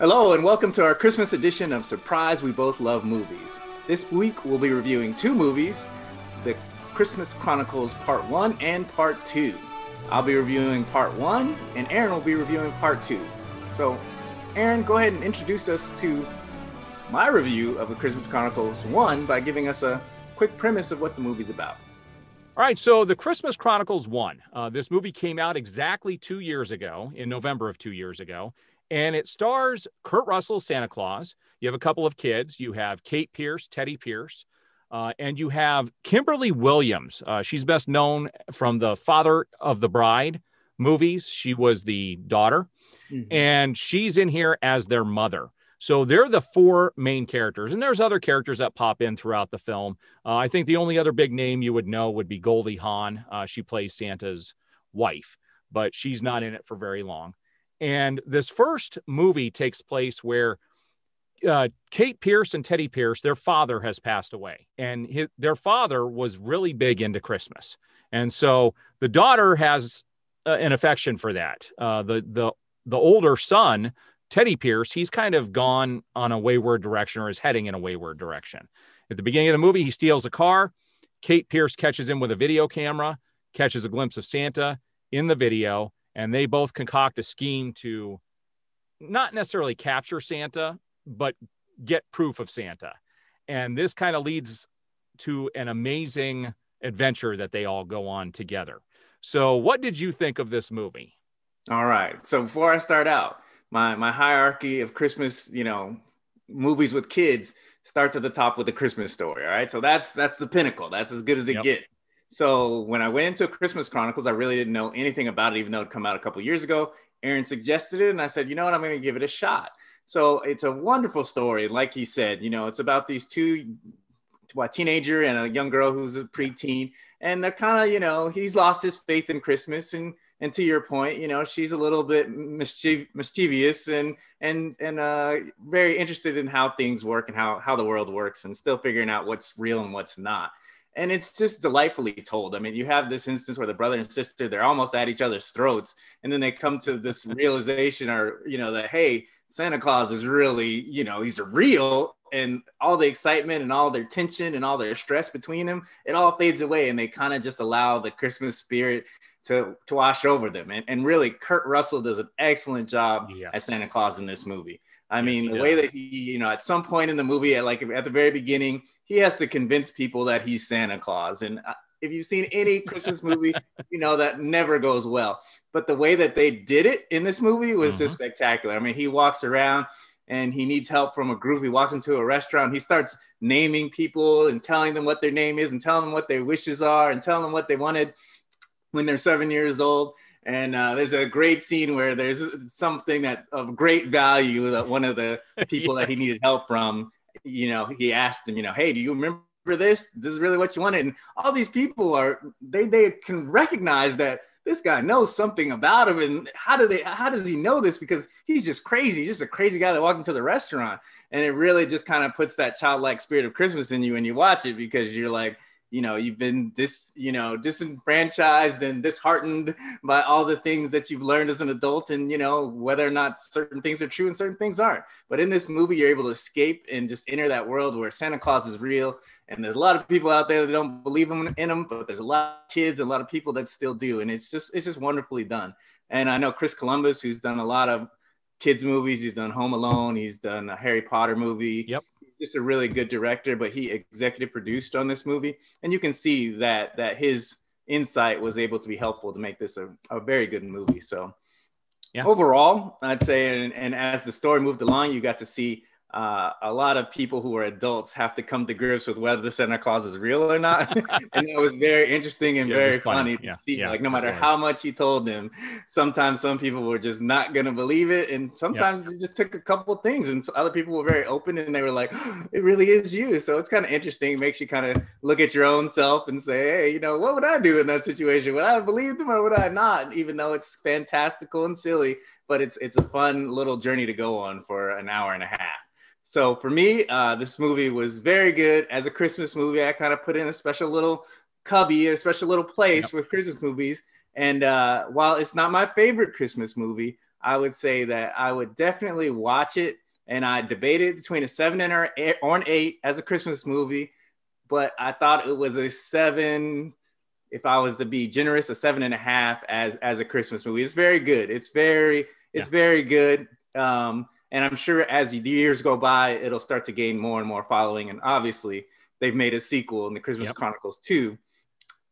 Hello, and welcome to our Christmas edition of Surprise We Both Love Movies. This week we'll be reviewing two movies The Christmas Chronicles Part 1 and Part 2. I'll be reviewing Part 1, and Aaron will be reviewing Part 2. So, Aaron, go ahead and introduce us to my review of The Christmas Chronicles 1 by giving us a quick premise of what the movie's about. All right, so The Christmas Chronicles 1. Uh, this movie came out exactly two years ago, in November of two years ago and it stars Kurt Russell, Santa Claus. You have a couple of kids. You have Kate Pierce, Teddy Pierce, uh, and you have Kimberly Williams. Uh, she's best known from the Father of the Bride movies. She was the daughter, mm-hmm. and she's in here as their mother. So they're the four main characters, and there's other characters that pop in throughout the film. Uh, I think the only other big name you would know would be Goldie Hawn. Uh, she plays Santa's wife, but she's not in it for very long. And this first movie takes place where uh, Kate Pierce and Teddy Pierce, their father has passed away, and his, their father was really big into Christmas, and so the daughter has uh, an affection for that. Uh, the the the older son, Teddy Pierce, he's kind of gone on a wayward direction or is heading in a wayward direction. At the beginning of the movie, he steals a car. Kate Pierce catches him with a video camera, catches a glimpse of Santa in the video, and they both concoct a scheme to not necessarily capture Santa, but get proof of Santa. And this kind of leads to an amazing adventure that they all go on together. So, what did you think of this movie? All right. So, before I start out, my my hierarchy of Christmas, you know, movies with kids starts at the top with the Christmas story. All right. So that's that's the pinnacle. That's as good as it yep. gets. So when I went into Christmas Chronicles, I really didn't know anything about it, even though it come out a couple years ago. Aaron suggested it, and I said, you know what, I'm going to give it a shot. So it's a wonderful story. Like he said, you know, it's about these two, a teenager and a young girl who's a preteen, and they're kind of, you know, he's lost his faith in Christmas, and and to your point, you know, she's a little bit mischief- mischievous and and and uh, very interested in how things work and how how the world works, and still figuring out what's real and what's not and it's just delightfully told. I mean, you have this instance where the brother and sister they're almost at each other's throats, and then they come to this realization, or you know, that hey, Santa Claus is really, you know, he's real, and all the excitement and all their tension and all their stress between them, it all fades away, and they kind of just allow the Christmas spirit to to wash over them. And, and really, Kurt Russell does an excellent job yes. as Santa Claus in this movie. I mean, the way that he, you know, at some point in the movie, at like at the very beginning, he has to convince people that he's Santa Claus. And uh, if you've seen any Christmas movie, you know that never goes well. But the way that they did it in this movie was mm-hmm. just spectacular. I mean, he walks around and he needs help from a group. He walks into a restaurant. He starts naming people and telling them what their name is and telling them what their wishes are and telling them what they wanted when they're seven years old. And uh, there's a great scene where there's something that of great value that one of the people yeah. that he needed help from, you know, he asked him, you know, hey, do you remember this? This is really what you wanted. And all these people are they they can recognize that this guy knows something about him. And how do they how does he know this? Because he's just crazy. He's just a crazy guy that walked into the restaurant. And it really just kind of puts that childlike spirit of Christmas in you when you watch it because you're like, you know you've been dis you know disenfranchised and disheartened by all the things that you've learned as an adult and you know whether or not certain things are true and certain things aren't. But in this movie you're able to escape and just enter that world where santa claus is real and there's a lot of people out there that don't believe in him but there's a lot of kids and a lot of people that still do. And it's just it's just wonderfully done. And i know chris columbus who's done a lot of kids movies. He's done home alone. He's done a harry potter movie. Yep just a really good director, but he executive produced on this movie, and you can see that that his insight was able to be helpful to make this a, a very good movie. So, yeah. overall, I'd say, and, and as the story moved along, you got to see uh, a lot of people who are adults have to come to grips with whether the Santa Claus is real or not. and it was very interesting and yeah, very funny, funny, to yeah, see. Yeah, like no matter how much he told them, sometimes some people were just not gonna believe it, and sometimes it just took a couple of things, and other people were very open and they were like, oh, "It really is you." So it's kind of interesting. It makes you kind of look at your own self and say, "Hey, you know, what would I do in that situation? Would I have believed him or would I not?" Even though it's fantastical and silly, but it's it's a fun little journey to go on for an hour and a half. So for me, uh, this movie was very good as a Christmas movie. I kind of put in a special little cubby, a special little place yep. with Christmas movies. And uh, while it's not my favorite Christmas movie, I would say that I would definitely watch it. And I debated between a seven and or an eight as a Christmas movie, but I thought it was a seven. If I was to be generous, a seven and a half as as a Christmas movie. It's very good. It's very it's yeah. very good. Um, and I'm sure as the years go by, it'll start to gain more and more following. And obviously, they've made a sequel in the Christmas yep. Chronicles 2,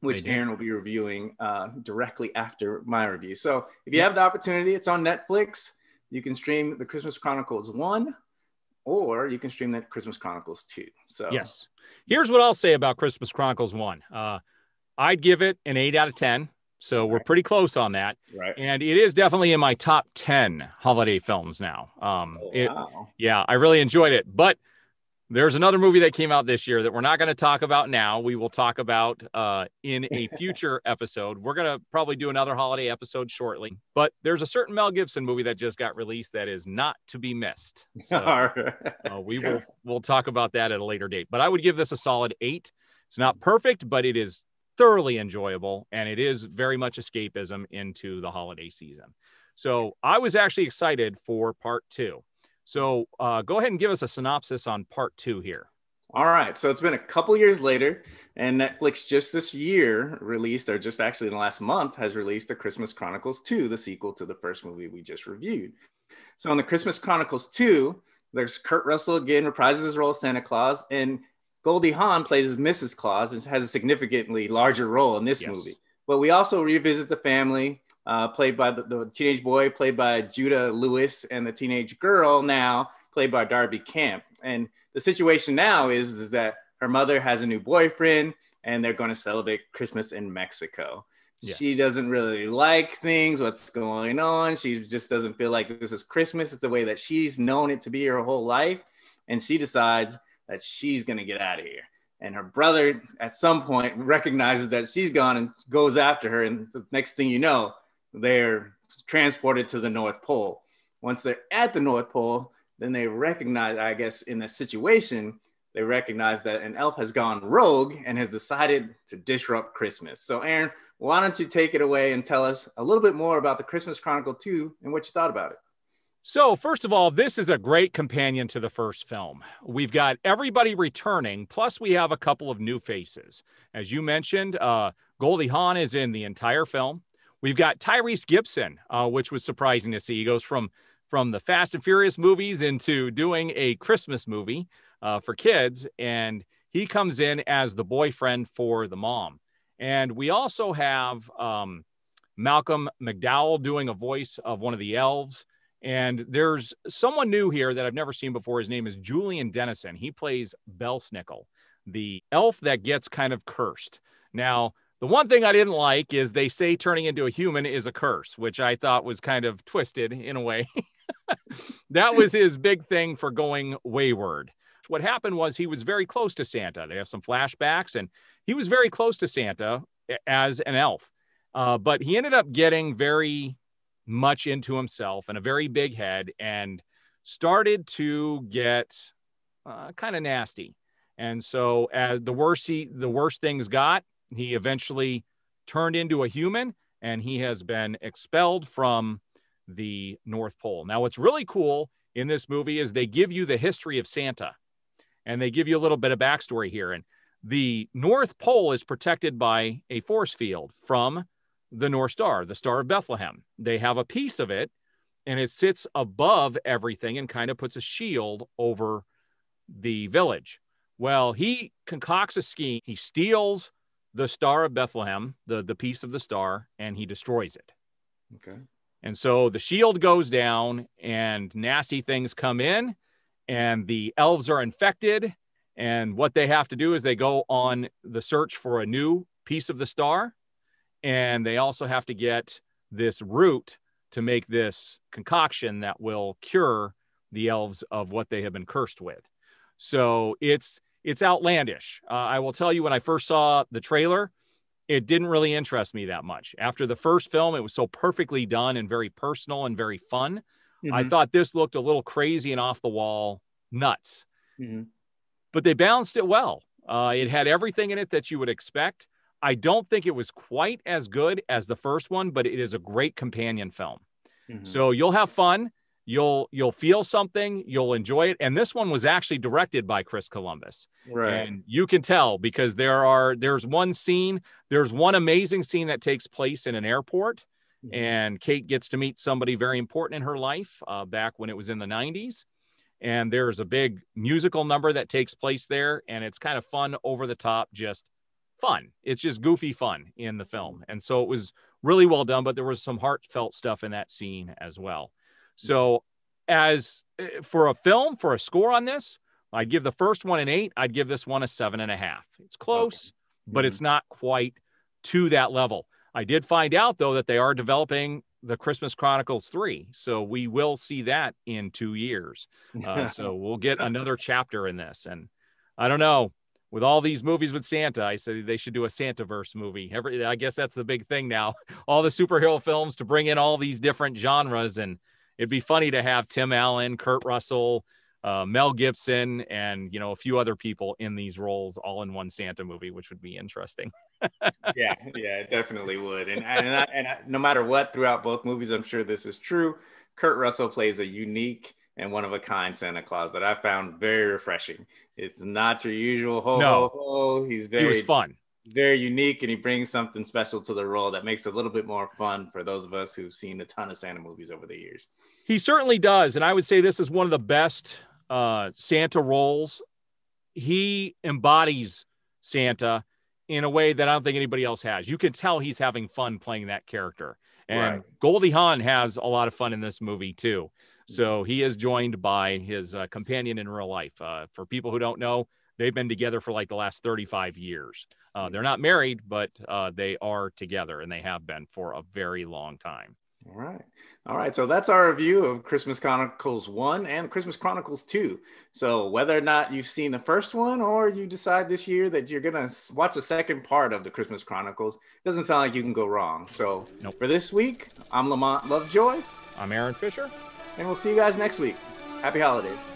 which Aaron will be reviewing uh, directly after my review. So if you have the opportunity, it's on Netflix. You can stream the Christmas Chronicles 1 or you can stream the Christmas Chronicles 2. So, yes. Here's what I'll say about Christmas Chronicles 1. Uh, I'd give it an 8 out of 10. So we're pretty close on that. Right. And it is definitely in my top 10 holiday films now. Um, oh, it, wow. Yeah, I really enjoyed it. But there's another movie that came out this year that we're not going to talk about now. We will talk about uh, in a future episode. We're going to probably do another holiday episode shortly. But there's a certain Mel Gibson movie that just got released that is not to be missed. So uh, we will we'll talk about that at a later date. But I would give this a solid eight. It's not perfect, but it is thoroughly enjoyable and it is very much escapism into the holiday season. So I was actually excited for part two. So uh, go ahead and give us a synopsis on part two here. All right. So it's been a couple years later, and Netflix just this year released, or just actually in the last month, has released The Christmas Chronicles 2, the sequel to the first movie we just reviewed. So in The Christmas Chronicles 2, there's Kurt Russell again reprises his role as Santa Claus, and Goldie Hawn plays as Mrs. Claus and has a significantly larger role in this yes. movie. But we also revisit the family, uh, played by the, the, teenage boy, played by Judah Lewis, and the teenage girl now played by Darby Camp. And the situation now is, is that her mother has a new boyfriend and they're going to celebrate Christmas in Mexico. Yes. She doesn't really like things, what's going on. She just doesn't feel like this is Christmas. It's the way that she's known it to be her whole life. And she decides that she's going to get out of here. And her brother, at some point, recognizes that she's gone and goes after her. And the next thing you know, they're transported to the North Pole. Once they're at the North Pole, then they recognize, I guess, in that situation, they recognize that an elf has gone rogue and has decided to disrupt Christmas. So, Aaron, why don't you take it away and tell us a little bit more about the Christmas Chronicle 2 and what you thought about it? So, first of all, this is a great companion to the first film. We've got everybody returning, plus we have a couple of new faces. As you mentioned, uh, Goldie Hawn is in the entire film. We've got Tyrese Gibson, uh, which was surprising to see. He goes from from the Fast and Furious movies into doing a Christmas movie uh, for kids, and he comes in as the boyfriend for the mom. And we also have um, Malcolm McDowell doing a voice of one of the elves. And there's someone new here that I've never seen before. His name is Julian Dennison. He plays Belsnickel, the elf that gets kind of cursed. Now, the one thing I didn't like is they say turning into a human is a curse, which I thought was kind of twisted in a way. that was his big thing for going wayward. What happened was he was very close to Santa. They have some flashbacks, and he was very close to Santa as an elf. Uh, but he ended up getting very much into himself and a very big head and started to get uh, kind of nasty. And so as the worse he the worse things got, he eventually turned into a human and he has been expelled from the North Pole. Now what's really cool in this movie is they give you the history of Santa and they give you a little bit of backstory here and the North Pole is protected by a force field from the North Star, the Star of Bethlehem. They have a piece of it and it sits above everything and kind of puts a shield over the village. Well, he concocts a scheme. He steals the Star of Bethlehem, the, the piece of the star, and he destroys it. Okay. And so the shield goes down and nasty things come in and the elves are infected. And what they have to do is they go on the search for a new piece of the star and they also have to get this root to make this concoction that will cure the elves of what they have been cursed with. So it's it's outlandish. Uh, I will tell you when I first saw the trailer, it didn't really interest me that much. After the first film, it was so perfectly done and very personal and very fun. Mm-hmm. I thought this looked a little crazy and off the wall, nuts. Mm-hmm. But they balanced it well. Uh, it had everything in it that you would expect. I don't think it was quite as good as the first one, but it is a great companion film. Mm-hmm. So you'll have fun. You'll you'll feel something. You'll enjoy it. And this one was actually directed by Chris Columbus. Right. And you can tell because there are there's one scene. There's one amazing scene that takes place in an airport, mm-hmm. and Kate gets to meet somebody very important in her life uh, back when it was in the 90s. And there's a big musical number that takes place there, and it's kind of fun, over the top, just fun. It's just goofy fun in the film. And so it was really well done, but there was some heartfelt stuff in that scene as well. So, as eh, for a film, for a score on this, I'd give the first one an eight. I'd give this one a seven and a half. It's close, okay. but mm-hmm. it's not quite to that level. I did find out though that they are developing the Christmas Chronicles 3. So we will see that in two years. Uh, so we'll get another chapter in this. And I don't know with all these movies with Santa, I said they should do a Santaverse movie. Every, I guess that's the big thing now. All the superhero films to bring in all these different genres, and it'd be funny to have Tim Allen, Kurt Russell, uh, Mel Gibson, and you know a few other people in these roles, all in one Santa movie, which would be interesting. yeah, yeah, it definitely would. And and, I, and I, no matter what, throughout both movies, I'm sure this is true. Kurt Russell plays a unique and one of a kind Santa Claus that I found very refreshing. It's not your usual ho no. ho ho. He's very he was fun, very unique, and he brings something special to the role that makes it a little bit more fun for those of us who've seen a ton of Santa movies over the years. He certainly does, and I would say this is one of the best uh, Santa roles. He embodies Santa in a way that I don't think anybody else has. You can tell he's having fun playing that character. And right. Goldie Hawn has a lot of fun in this movie too. So he is joined by his uh, companion in real life. Uh, for people who don't know, they've been together for like the last 35 years. Uh, they're not married, but uh, they are together and they have been for a very long time. All right. All right. So that's our review of Christmas Chronicles 1 and Christmas Chronicles 2. So whether or not you've seen the first one or you decide this year that you're going to watch the second part of the Christmas Chronicles, doesn't sound like you can go wrong. So nope. for this week, I'm Lamont Lovejoy. I'm Aaron Fisher and we'll see you guys next week. Happy holidays.